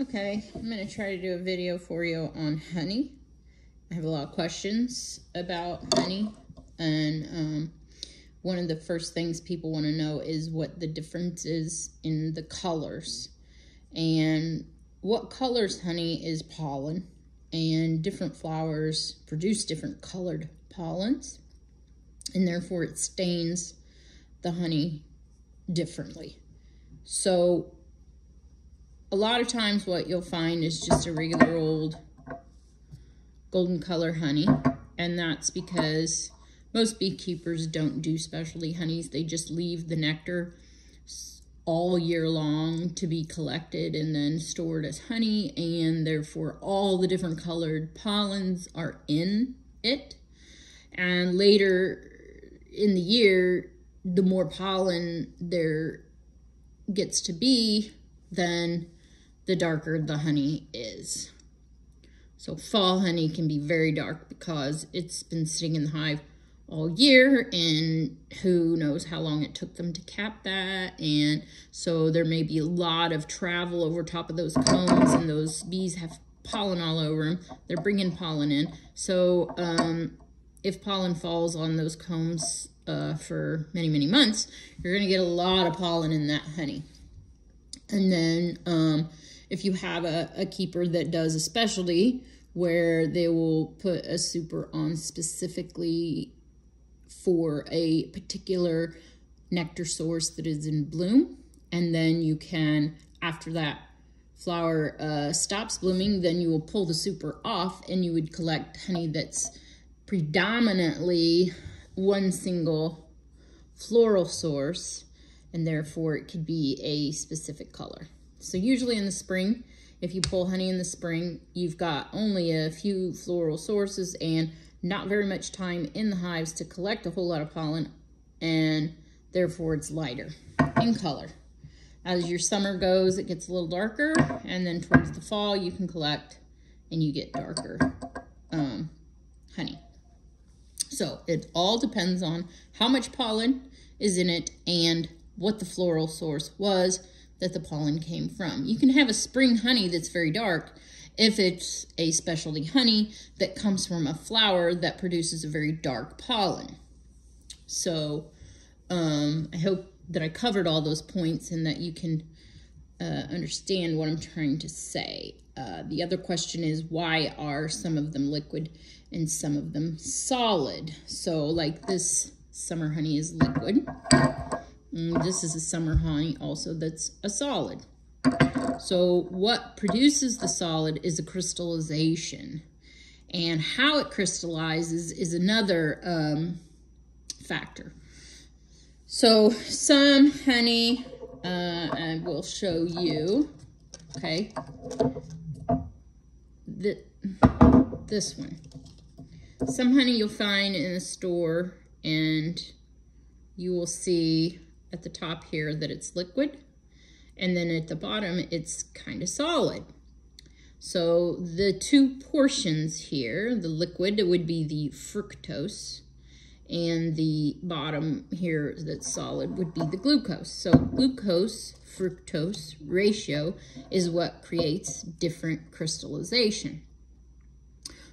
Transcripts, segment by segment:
Okay, I'm to try to do a video for you on honey. I have a lot of questions about honey, and um, one of the first things people want to know is what the difference is in the colors. And what colors honey is pollen, and different flowers produce different colored pollens, and therefore it stains the honey differently. So a lot of times what you'll find is just a regular old golden color honey. And that's because most beekeepers don't do specialty honeys. They just leave the nectar all year long to be collected and then stored as honey. And therefore all the different colored pollens are in it. And later in the year, the more pollen there gets to be, then the darker the honey is. So fall honey can be very dark because it's been sitting in the hive all year and who knows how long it took them to cap that. And so there may be a lot of travel over top of those combs and those bees have pollen all over them they're bringing pollen in. So um, if pollen falls on those combs uh, for many many months you're going to get a lot of pollen in that honey. And then um, if you have a, a keeper that does a specialty where they will put a super on specifically for a particular nectar source that is in bloom. And then you can, after that flower uh, stops blooming, then you will pull the super off and you would collect honey that's predominantly one single floral source and therefore it could be a specific color. So usually in the spring, if you pull honey in the spring, you've got only a few floral sources and not very much time in the hives to collect a whole lot of pollen and therefore it's lighter in color. As your summer goes, it gets a little darker and then towards the fall you can collect and you get darker um, honey. So it all depends on how much pollen is in it and what the floral source was that the pollen came from. You can have a spring honey that's very dark if it's a specialty honey that comes from a flower that produces a very dark pollen. So um, I hope that I covered all those points and that you can uh, understand what I'm trying to say. Uh, the other question is why are some of them liquid and some of them solid? So like this summer honey is liquid. Mm, this is a summer honey also that's a solid. So what produces the solid is a crystallization. And how it crystallizes is another um, factor. So some honey, uh, I will show you, okay, the, this one. Some honey you'll find in a store and you will see at the top here that it's liquid. And then at the bottom, it's kind of solid. So the two portions here, the liquid would be the fructose, and the bottom here that's solid would be the glucose. So glucose fructose ratio is what creates different crystallization.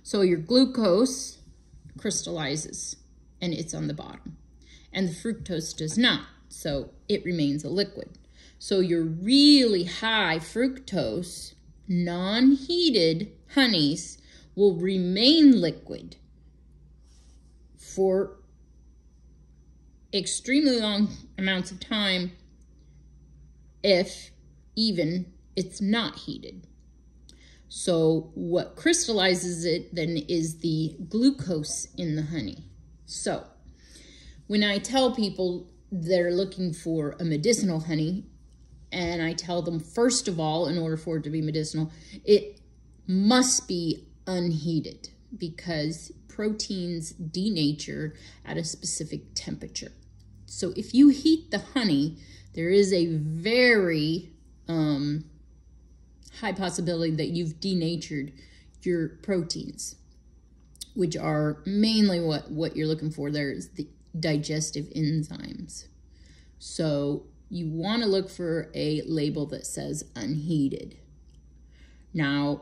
So your glucose crystallizes and it's on the bottom and the fructose does not so it remains a liquid. So your really high fructose, non-heated honeys will remain liquid for extremely long amounts of time if even it's not heated. So what crystallizes it then is the glucose in the honey. So when I tell people they're looking for a medicinal honey. And I tell them, first of all, in order for it to be medicinal, it must be unheated because proteins denature at a specific temperature. So if you heat the honey, there is a very um, high possibility that you've denatured your proteins, which are mainly what, what you're looking for there is the digestive enzymes. So you want to look for a label that says unheated. Now,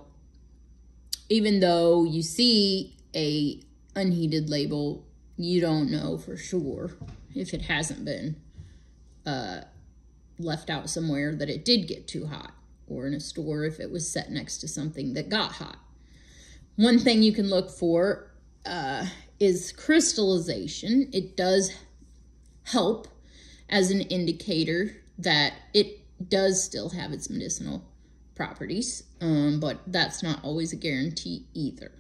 even though you see a unheated label, you don't know for sure if it hasn't been uh, left out somewhere that it did get too hot or in a store if it was set next to something that got hot. One thing you can look for uh, is crystallization. It does help as an indicator that it does still have its medicinal properties, um, but that's not always a guarantee either.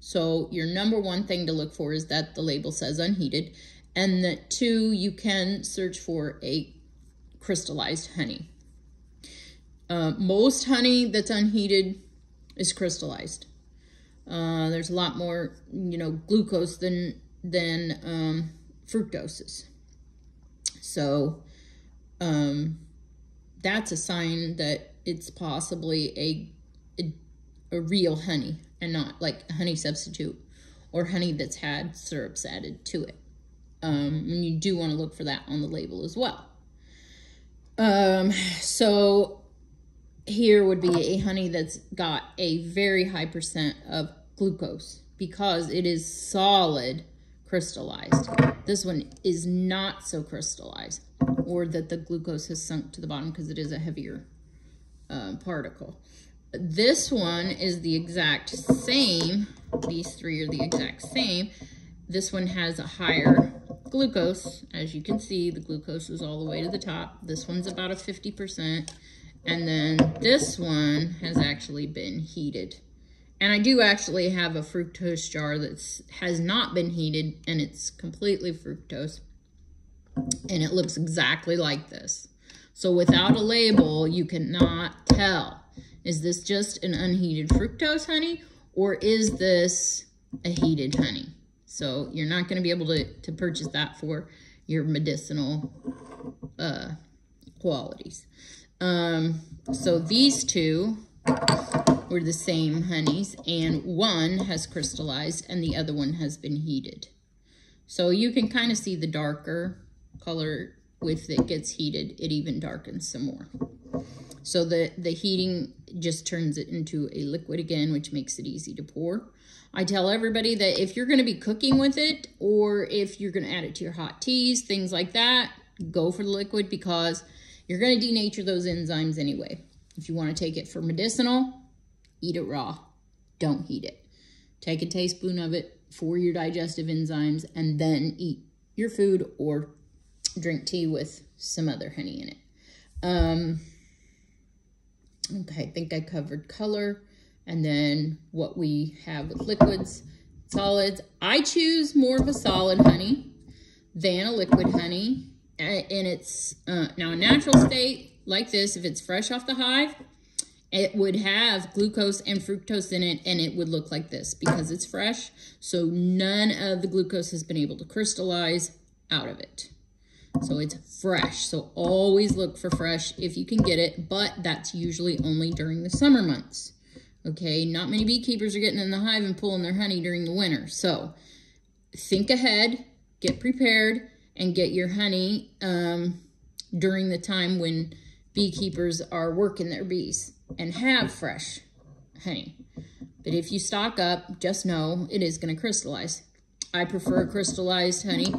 So your number one thing to look for is that the label says unheated, and that two, you can search for a crystallized honey. Uh, most honey that's unheated is crystallized. Uh, there's a lot more, you know, glucose than than um, fructoses. So um, that's a sign that it's possibly a, a, a real honey and not like a honey substitute or honey that's had syrups added to it. Um, and you do want to look for that on the label as well. Um, so here would be a honey that's got a very high percent of glucose because it is solid crystallized. This one is not so crystallized or that the glucose has sunk to the bottom because it is a heavier uh, particle. This one is the exact same. These three are the exact same. This one has a higher glucose. As you can see, the glucose is all the way to the top. This one's about a 50%. And then this one has actually been heated. And I do actually have a fructose jar that has not been heated and it's completely fructose. And it looks exactly like this. So without a label, you cannot tell. Is this just an unheated fructose honey or is this a heated honey? So you're not going to be able to, to purchase that for your medicinal uh, qualities. Um, so these two were the same honeys and one has crystallized and the other one has been heated. So you can kind of see the darker color with it gets heated, it even darkens some more. So the, the heating just turns it into a liquid again, which makes it easy to pour. I tell everybody that if you're going to be cooking with it or if you're going to add it to your hot teas, things like that, go for the liquid because you're going to denature those enzymes anyway. If you want to take it for medicinal, eat it raw. Don't heat it. Take a teaspoon of it for your digestive enzymes and then eat your food or drink tea with some other honey in it. Um, okay, I think I covered color and then what we have with liquids, solids. I choose more of a solid honey than a liquid honey. And it's uh, now a natural state like this, if it's fresh off the hive, it would have glucose and fructose in it and it would look like this because it's fresh. So none of the glucose has been able to crystallize out of it. So it's fresh. So always look for fresh if you can get it, but that's usually only during the summer months. Okay, not many beekeepers are getting in the hive and pulling their honey during the winter. So think ahead, get prepared, and get your honey um, during the time when beekeepers are working their bees and have fresh honey. But if you stock up, just know it is going to crystallize. I prefer crystallized honey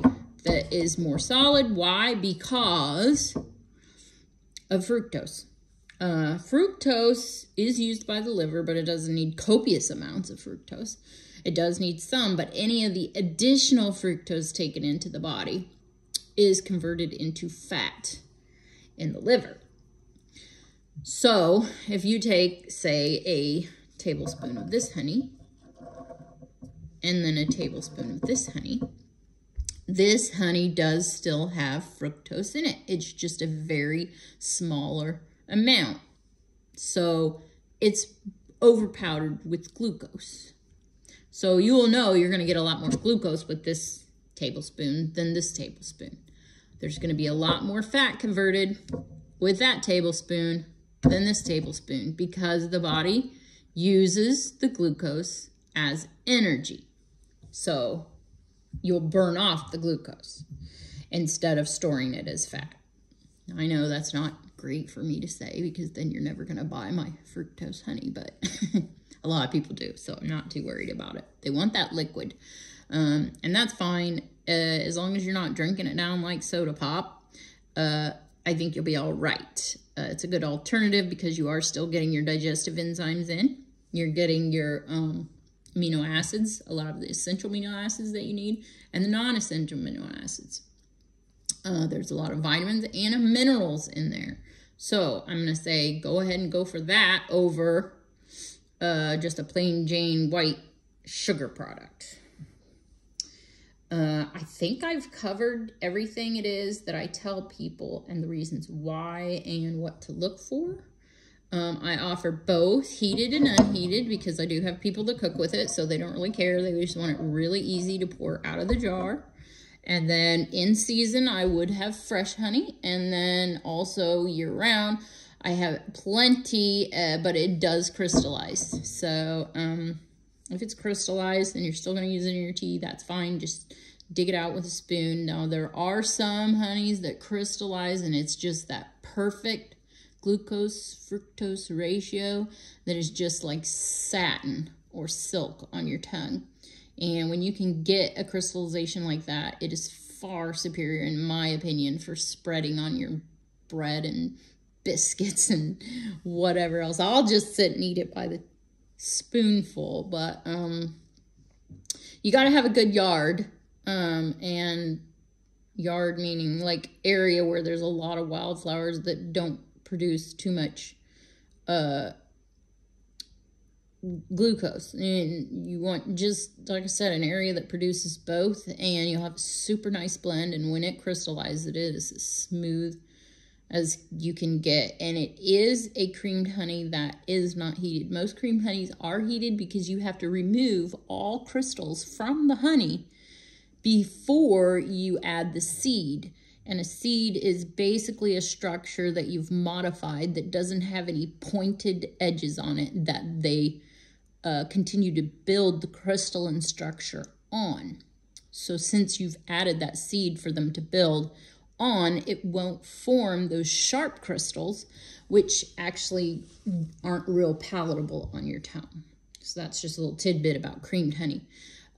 that is more solid. Why? Because of fructose. Uh, fructose is used by the liver, but it doesn't need copious amounts of fructose. It does need some, but any of the additional fructose taken into the body is converted into fat in the liver. So if you take, say, a tablespoon of this honey, and then a tablespoon of this honey, this honey does still have fructose in it. It's just a very smaller amount. So it's overpowdered with glucose. So you will know you're going to get a lot more glucose with this tablespoon than this tablespoon. There's going to be a lot more fat converted with that tablespoon than this tablespoon because the body uses the glucose as energy. So you'll burn off the glucose instead of storing it as fat. I know that's not great for me to say because then you're never going to buy my fructose honey, but a lot of people do, so I'm not too worried about it. They want that liquid, um, and that's fine uh, as long as you're not drinking it down like soda pop. Uh, I think you'll be all right. Uh, it's a good alternative because you are still getting your digestive enzymes in. You're getting your um, amino acids, a lot of the essential amino acids that you need, and the non-essential amino acids. Uh, there's a lot of vitamins and minerals in there. So I'm going to say go ahead and go for that over uh, just a plain Jane white sugar product. Uh, I think I've covered everything it is that I tell people and the reasons why and what to look for. Um, I offer both heated and unheated because I do have people that cook with it, so they don't really care. They just want it really easy to pour out of the jar. And then in season, I would have fresh honey. And then also year round, I have plenty, uh, but it does crystallize. So um, if it's crystallized and you're still going to use it in your tea, that's fine. Just dig it out with a spoon. Now, there are some honeys that crystallize and it's just that perfect glucose fructose ratio that is just like satin or silk on your tongue. And when you can get a crystallization like that, it is far superior, in my opinion, for spreading on your bread and biscuits and whatever else. I'll just sit and eat it by the spoonful, but um, you got to have a good yard. Um, and yard meaning like area where there's a lot of wildflowers that don't produce too much uh, glucose. And you want just, like I said, an area that produces both, and you'll have a super nice blend. And when it crystallizes, it is smooth as you can get. And it is a creamed honey that is not heated. Most creamed honeys are heated because you have to remove all crystals from the honey before you add the seed. And a seed is basically a structure that you've modified that doesn't have any pointed edges on it that they uh, continue to build the crystalline structure on. So since you've added that seed for them to build on, it won't form those sharp crystals, which actually aren't real palatable on your tongue. So that's just a little tidbit about creamed honey.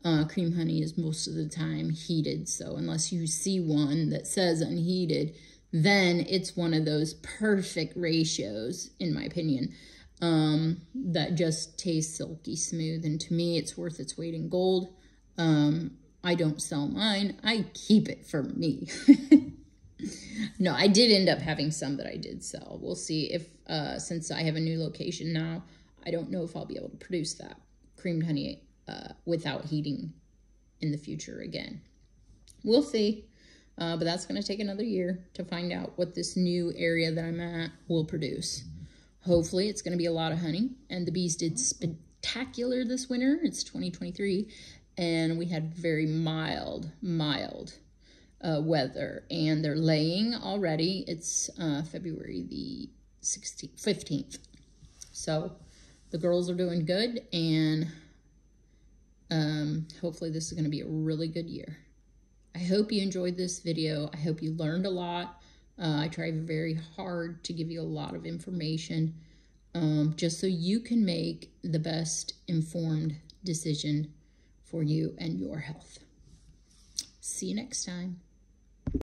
Uh, cream honey is most of the time heated, so unless you see one that says unheated, then it's one of those perfect ratios, in my opinion, um, that just tastes silky smooth. And to me, it's worth its weight in gold. Um, I don't sell mine. I keep it for me. no, I did end up having some that I did sell. We'll see if, uh, since I have a new location now, I don't know if I'll be able to produce that creamed honey uh, without heating in the future again. We'll see. Uh, but that's going to take another year to find out what this new area that I'm at will produce. Hopefully it's going to be a lot of honey. And the bees did spectacular this winter. It's 2023. And we had very mild, mild uh, weather. And they're laying already. It's uh, February the 16th, 15th. So the girls are doing good. And um, hopefully this is going to be a really good year. I hope you enjoyed this video. I hope you learned a lot. Uh, I try very hard to give you a lot of information um, just so you can make the best informed decision for you and your health. See you next time.